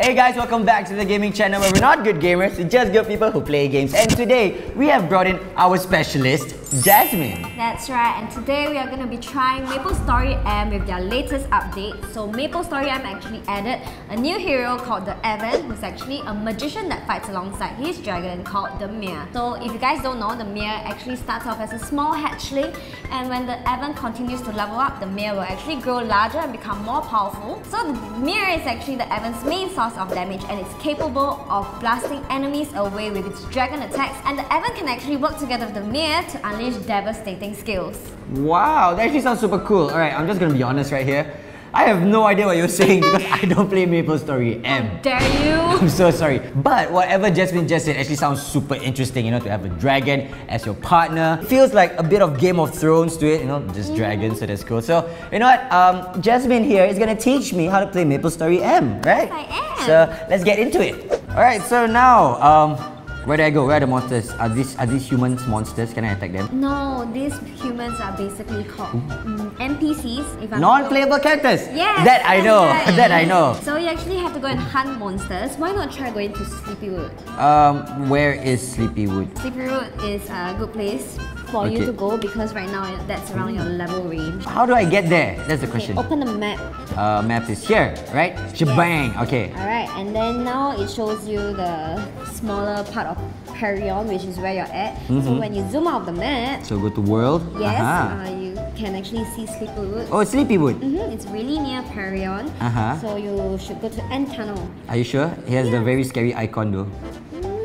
Hey guys, welcome back to the gaming channel where we're not good gamers, we're just good people who play games. And today, we have brought in our specialist, Jasmine. That's right, and today we are going to be trying MapleStory M with their latest update. So MapleStory M actually added a new hero called the Evan, who's actually a magician that fights alongside his dragon called the Mir. So if you guys don't know, the Mir actually starts off as a small hatchling, and when the Evan continues to level up, the Mir will actually grow larger and become more powerful. So the Mir is actually the Evan's main source of damage and it's capable of blasting enemies away with its dragon attacks and the Evan can actually work together with the Mir to unleash devastating skills. Wow, that actually sounds super cool. Alright, I'm just gonna be honest right here. I have no idea what you're saying because I don't play MapleStory M. Dare you? I'm so sorry. But whatever Jasmine just said actually sounds super interesting, you know, to have a dragon as your partner. Feels like a bit of Game of Thrones to it, you know, just mm. dragons, so that's cool. So, you know what? Um, Jasmine here is gonna teach me how to play MapleStory M, right? Yes, I am. So, let's get into it. Alright, so now, um, where do I go? Where are the monsters? Are these are these humans monsters? Can I attack them? No, these humans are basically called um, NPCs. Non-playable characters. Yes. That I know. Right. that I know. So you actually have to go and hunt monsters. Why not try going to Sleepywood? Um, where is Sleepywood? Sleepywood is a good place for okay. you to go because right now that's around your level range. How do I get there? That's the question. Okay, open the map. Uh, map is here, right? Shebang. Yes. Okay. Alright, and then now it shows you the smaller part of Perion, which is where you're at. Mm -hmm. So mm-hmm. when you zoom out the map. So go to world. Yes, uh -huh. uh, you can actually see Sleepywood. Oh, Sleepywood. Mm -hmm. It's really near Perion. Uh -huh. So you should go to Ant Tunnel. Are you sure? He has yeah. the very scary icon though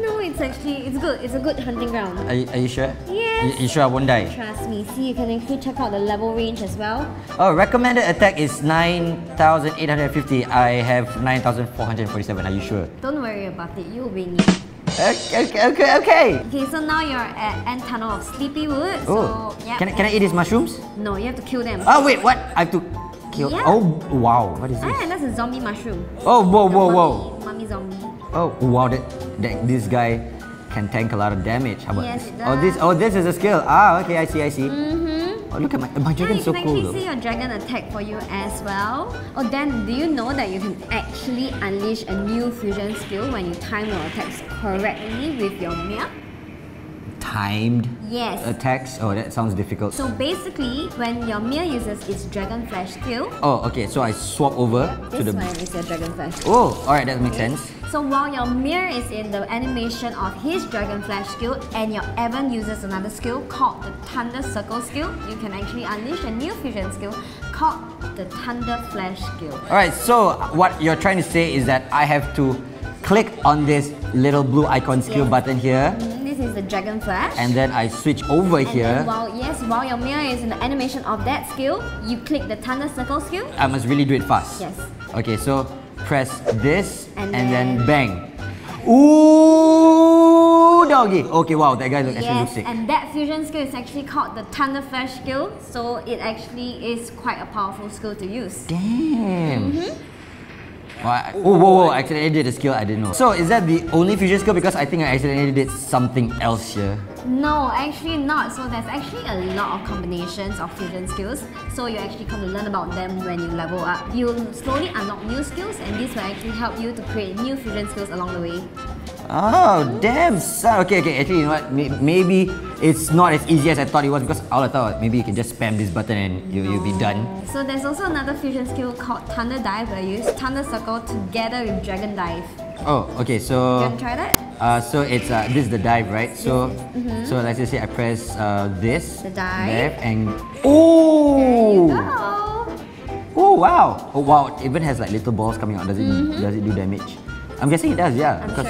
No, it's actually it's good. It's a good hunting ground. Are you, are you sure? Yes. You, you sure I won't die? Trust me. See, you can actually check out the level range as well. Oh, recommended attack is 9,850. I have 9,447. Are you sure? Don't worry about it. You'll win Okay, okay, okay, okay. Okay, so now you're at Ant Tunnel of Sleepywood. Oh. So, yeah. Can, I, can I eat these mushrooms? No, you have to kill them. Oh, wait, what? I have to kill... Yeah. Oh, wow. What is this? Ah, that's a zombie mushroom. Oh, whoa, whoa, whoa. Mummy, mummy zombie. Oh, wow, that, that, this guy can tank a lot of damage. How about yes, this? Oh, this oh this is a skill. Ah, okay, I see, I see. Mm-hmm. Oh, look at my my dragon's so cool. You can actually see your dragon attack for you as well. Oh, then do you know that you can actually unleash a new fusion skill when you time your attacks correctly with your Mir? Timed yes. attacks? Oh, that sounds difficult. So basically, when your Mir uses its Dragon Flash skill... Oh, okay. So I swap over to the... This one is your Dragon Flash. Oh, alright. That makes okay. sense. So while your Mir is in the animation of his Dragon Flash skill and your Evan uses another skill called the Thunder Circle skill, you can actually unleash a new fusion skill called the Thunder Flash skill. Alright, so what you're trying to say is that I have to click on this little blue icon skill yes. button here. Mm, this is the Dragon Flash. And then I switch over and here. while yes, while your Mir is in the animation of that skill, you click the Thunder Circle skill. I must really do it fast. Yes. Okay, so press this and, and then, then, bang. Ooh, doggy. Okay, wow, that guy look, yes, actually looks sick. and that fusion skill is actually called the Thunder Flash skill, so it actually is quite a powerful skill to use. Damn. Mm -hmm. Oh, whoa, whoa, whoa, I accidentally did a skill I didn't know. So, is that the only fusion skill? Because I think I accidentally did something else here. No, actually not. So, there's actually a lot of combinations of fusion skills. So, you actually come to learn about them when you level up. You'll slowly unlock new skills and this will actually help you to create new fusion skills along the way. Oh, damn son. Okay, okay. Actually, you know what? Maybe it's not as easy as I thought it was because all I thought maybe you can just spam this button and you, you'll be done. So there's also another fusion skill called Thunder Dive where you use Thunder Circle together with Dragon Dive. Oh, okay. So. You want to try that? Uh, so it's uh, this is the dive, right? So, mm -hmm. so let's just say I press uh, this. The dive. and oh. Oh wow! Oh wow! It even has like little balls coming out. Does it? Mm -hmm. Does it do damage? I'm guessing it does, yeah. I'm sure.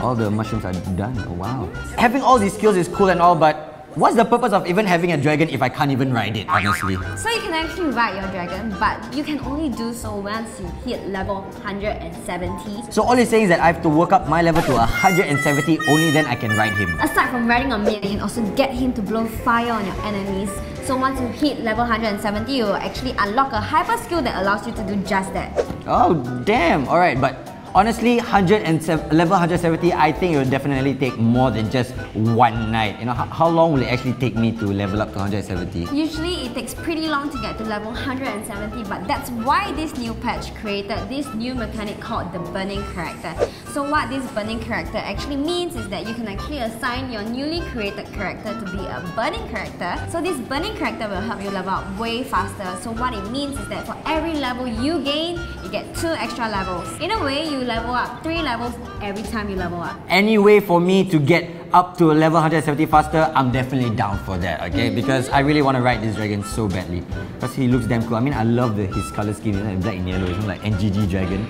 All the mushrooms are done. Oh, wow. Having all these skills is cool and all, but what's the purpose of even having a dragon if I can't even ride it, honestly? So you can actually ride your dragon, but you can only do so once you hit level 170. So all you're saying is that I have to work up my level to 170, only then I can ride him. Aside from riding on me, you can also get him to blow fire on your enemies. So once you hit level 170, you will actually unlock a hyper skill that allows you to do just that. Oh, damn. Alright, but Honestly, 107, level 170, I think it will definitely take more than just one night. You know, how, how long will it actually take me to level up to 170? Usually it takes pretty long to get to level 170 but that's why this new patch created this new mechanic called the burning character. So what this burning character actually means is that you can actually assign your newly created character to be a burning character. So this burning character will help you level up way faster. So what it means is that for every level you gain, you get two extra levels. In a way, you level up three levels every time you level up. Any way for me to get up to level 170 faster, I'm definitely down for that, okay? Mm-hmm. Because I really want to ride this dragon so badly. Because he looks damn cool. I mean, I love the, his color scheme, you know, black and yellow. It's like NGG dragon.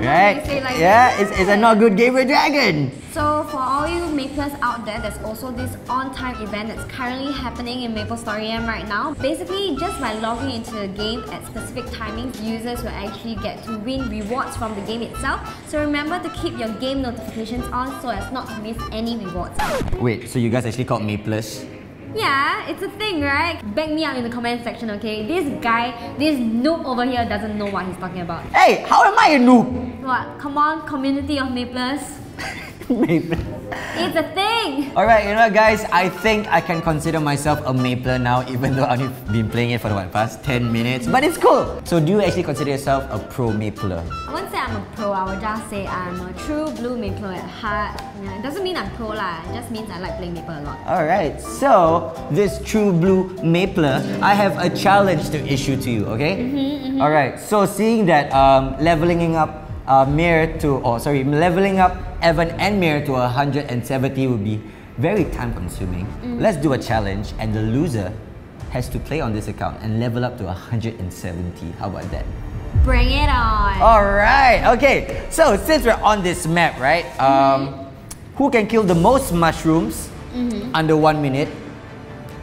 Right? say like yeah, it's, it's a not good game with dragon. So for all you Maplers out there, there's also this on-time event that's currently happening in MapleStory M right now. Basically, just by logging into the game at specific timings, users will actually get to win rewards from the game itself. So remember to keep your game notifications on so as not to miss any rewards. Wait, so you guys actually called Maplers? Yeah, it's a thing, right? Back me up in the comment section, okay? This guy, this noob over here doesn't know what he's talking about. Hey, how am I a noob? What? Come on, community of Maplers. Maplers. It's a thing! Alright, you know what guys, I think I can consider myself a Mapler now even though I've been playing it for the what, past 10 minutes. But it's cool! So do you actually consider yourself a pro Mapler? I won't say I'm a pro, I would just say I'm a true blue Mapler at heart. Yeah, it doesn't mean I'm pro lah, it just means I like playing Maple a lot. Alright, so this true blue Mapler, I have a challenge to issue to you, okay? Alright, so seeing that um, leveling up uh, Mir to, oh sorry, leveling up Evan and Mir to 170 would be very time consuming. Let's do a challenge and the loser has to play on this account and level up to 170. How about that? Bring it on! Alright, okay. So since we're on this map, right? Um, Who can kill the most mushrooms under one minute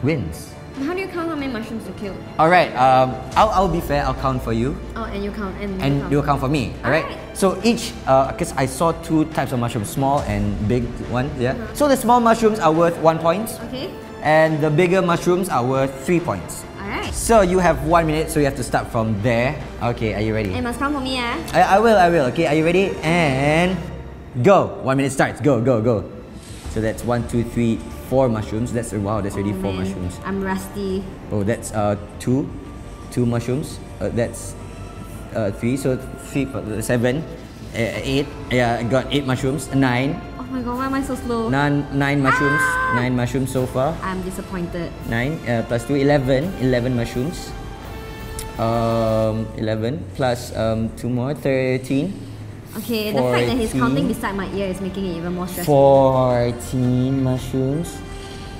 wins. How do you count how many mushrooms you killed? Alright, um, I'll, I'll be fair, I'll count for you Oh, and you count, and, and you count. you'll count for me. Alright? Alright. So each, because I saw two types of mushrooms, small and big one, yeah? So the small mushrooms are worth one point Okay? and the bigger mushrooms are worth three points. Alright. So you have one minute, so you have to start from there. Okay, are you ready? And must count for me, eh? I, I will, I will. Okay, are you ready? And go. One minute starts. Go, go, go. So that's one, two, three, four mushrooms. That's wow. That's already Oh, four man, mushrooms. I'm rusty. Oh, that's uh two, two mushrooms. Uh, that's uh three. So three, uh, seven, uh, eight. Yeah, I got eight mushrooms. Nine, Oh my god, why am I so slow? nine, nine mushrooms. Ah! Nine mushrooms so far. I'm disappointed. Nine uh, plus two, eleven. Eleven mushrooms. Um, eleven plus um two more, thirteen. Okay, the fact that he's counting beside my ear is making it even more stressful. 14 mushrooms.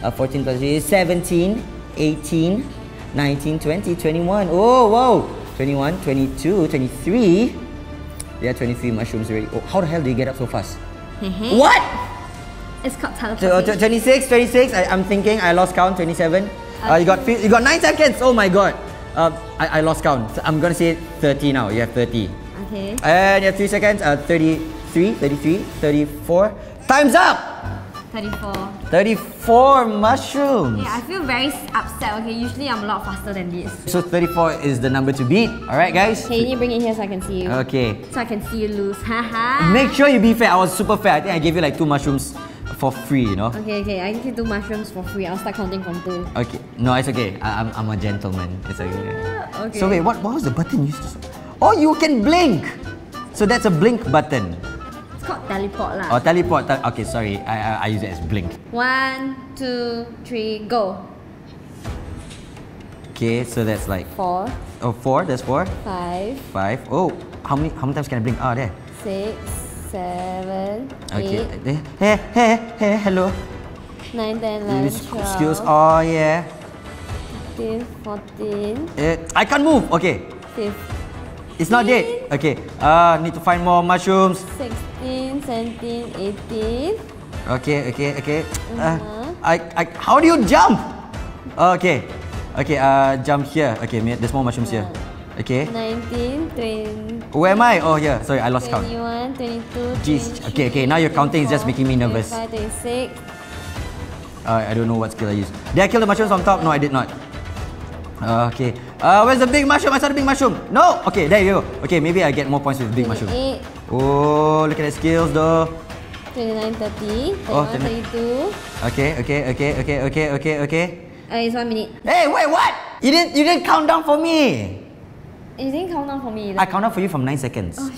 Uh, 14 plus 3 is 17, 18, 19, 20, 21. Oh, whoa! 21, 22, 23. Yeah, 23 mushrooms already. Oh, how the hell did you get up so fast? What? It's called uh, teleportation. 26, 26. I, I'm thinking I lost count. 27. Uh, you got you got 9 seconds. Oh my god. Uh, I, I lost count. So I'm gonna say 30 now. You have 30. Okay. And you have 3 seconds. Uh, 33, 33, 34. Time's up! 34. 34 mushrooms. Yeah, I feel very upset. Okay, usually I'm a lot faster than this. So 34 is the number to beat. Alright guys? Okay, you need to bring it here so I can see you. Okay. So I can see you lose. Haha. Make sure you be fair. I was super fair. I think I gave you like two mushrooms for free, you know? Okay, okay, I give you two mushrooms for free. I'll start counting from two. Okay. No, it's okay. I, I'm, I'm a gentleman. It's okay. Okay. So wait, what, what was the button used to... Oh, you can blink! So that's a blink button. It's called teleport lah. Or teleport. Te- okay, sorry. I, I, I use it as blink. One, two, three, go. Okay, so that's like... Four, Oh, four. That's four. five, Five. Oh, how many, how many times can I blink? Ah, there. six, seven, Okay. eight, Eh, Hey, hey, hey, hello. nine, ten, eleven, twelve, skills. Oh, yeah. thirteen, fourteen, Eh, I can't move. Okay. fifteen, It's not dead. Okay. Uh, need to find more mushrooms. sixteen, seventeen, eighteen. Okay, okay, okay. Uh, Uh-huh. I, I, how do you jump? Okay. Okay, uh, jump here. Okay, there's more mushrooms here. Okay. 19, 20, Where am I? Oh, here. Sorry, I lost count. 21, 22, Jeez. Okay, okay, now your counting is just making me nervous. 25, 26. Uh, I don't know what skill I use. Did I kill the mushrooms on top? No, I did not. Uh, okay. Uh, where's the big mushroom? I saw the big mushroom. No. Okay, there you go. Okay, maybe I get more points with big mushroom. 28, Oh, look at the skills though. 29, 30, 31, Oh, 32. Okay, okay, okay, okay, okay, okay, okay. Uh, it's one minute. Hey, wait, what? You didn't you didn't count down for me. You didn't count down for me. I counted for you from 9 seconds. Oh,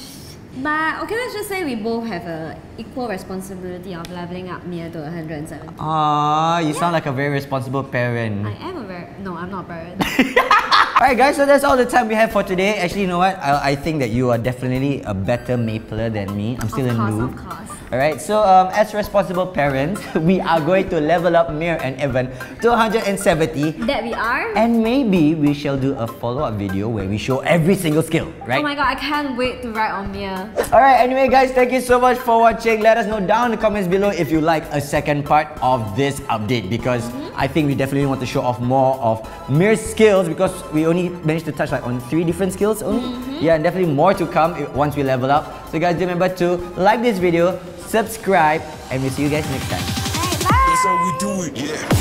But okay, let's just say we both have a equal responsibility of leveling up Mir to 170. Ah, you sound like a very responsible parent. I am a very no, I'm not a parent. Alright guys, so that's all the time we have for today. Actually, you know what? I, I think that you are definitely a better mapler than me. I'm still Of in course, noob. of course. Alright, so um, as responsible parents, we are going to level up Mir and Evan to 170. that we are. And maybe we shall do a follow-up video where we show every single skill, right? Oh my god, I can't wait to write on Mir. Alright, anyway guys, thank you so much for watching. Let us know down in the comments below if you like a second part of this update because I think we definitely want to show off more of Mir's skills because we only managed to touch like on three different skills only. Yeah, and definitely more to come once we level up. So guys, do remember to like this video, subscribe, and we'll see you guys next time. Alright, bye! That's how we do it. Yeah.